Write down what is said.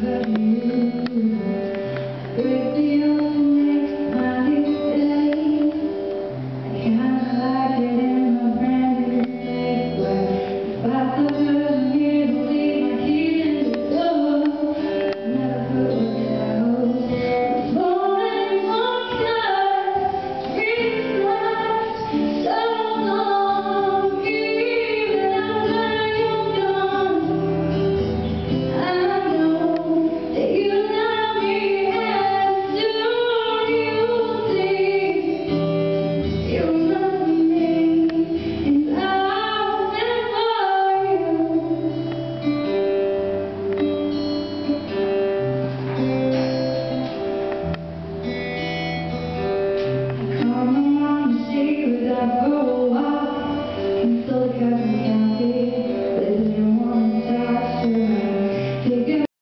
that you.